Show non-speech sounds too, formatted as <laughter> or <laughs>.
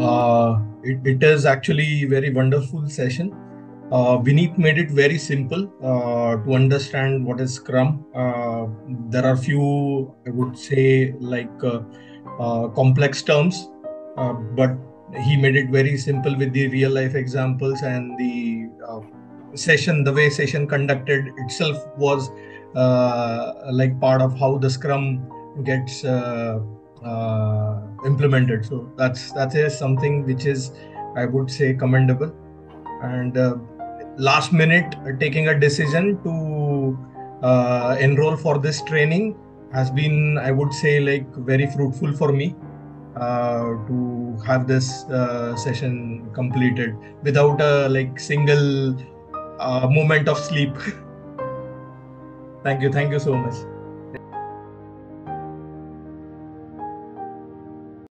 Uh, it, it is actually very wonderful session. Uh, Vineet made it very simple uh, to understand what is Scrum. Uh, there are few, I would say, like uh, uh, complex terms, but he made it very simple with the real life examples and the session. The way session conducted itself was like part of how the Scrum gets implemented. So that's that is something which is, I would say, commendable. And uh, last minute uh, taking a decision to uh, enroll for this training has been, I would say, like very fruitful for me uh, to have this uh, session completed without a like single moment of sleep. <laughs> thank you, thank you so much.